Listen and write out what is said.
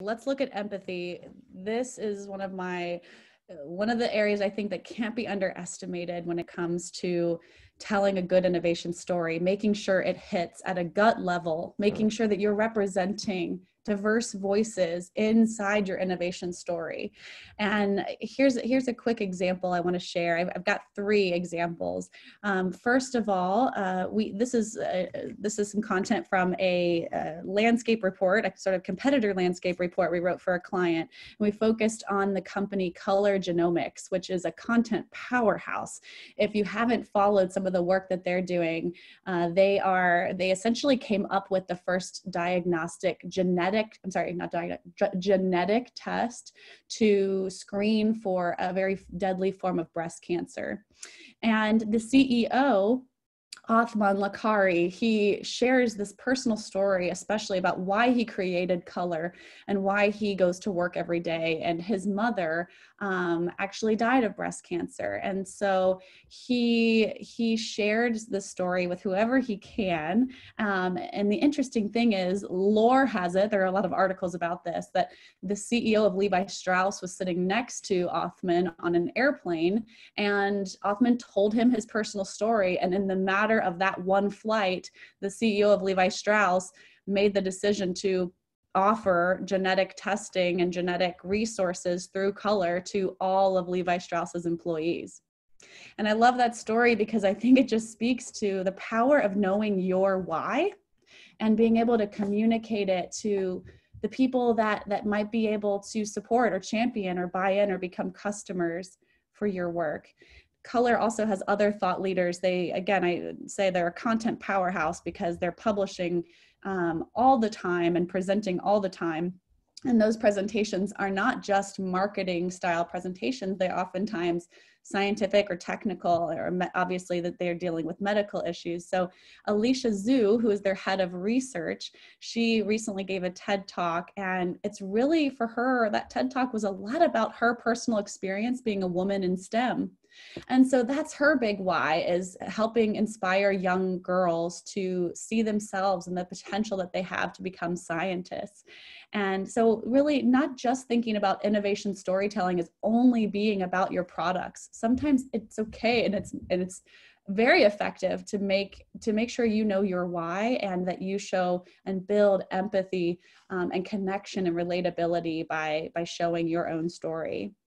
Let's look at empathy. This is one of my uh, one of the areas I think that can't be underestimated when it comes to telling a good innovation story, making sure it hits at a gut level, making sure that you're representing diverse voices inside your innovation story. And here's here's a quick example I want to share. I've, I've got three examples. Um, first of all, uh, we this is uh, this is some content from a, a, landscape report, a sort of competitor landscape report we wrote for a client. And we focused on the company Color Genomics, which is a content powerhouse. If you haven't followed some of the work that they're doing, uh, they are they essentially came up with the first diagnostic genetic genetic, I'm sorry, not diagnostic, genetic test to screen for a very deadly form of breast cancer. And the CEO Othman Lakari, he shares this personal story, especially about why he created color and why he goes to work every day. And his mother um, actually died of breast cancer, and so he he shared the story with whoever he can. Um, and the interesting thing is, lore has it. There are a lot of articles about this that the CEO of Levi Strauss was sitting next to Othman on an airplane, and Othman told him his personal story, and in the matter matter of that one flight, the CEO of Levi Strauss made the decision to offer genetic testing and genetic resources through color to all of Levi Strauss's employees. And I love that story because I think it just speaks to the power of knowing your why and being able to communicate it to the people that that might be able to support or champion or buy in or become customers for your work color also has other thought leaders. They again i say they're a content powerhouse because they're publishing um, all the time and presenting all the time. And those presentations are not just marketing style presentations. They oftentimes scientific or technical or obviously that they're dealing with medical issues. So alicia zhou who is their head of research she recently gave a ted talk and it's really for her that ted talk was a lot about her personal experience being a woman in stem and so that's her big why is helping inspire young girls to see themselves and the potential that they have to become scientists. And so really not just thinking about innovation storytelling as only being about your products. Sometimes it's okay and it's and it's very effective to make to make sure you know your why and that you show and build empathy um, and connection and relatability by by showing your own story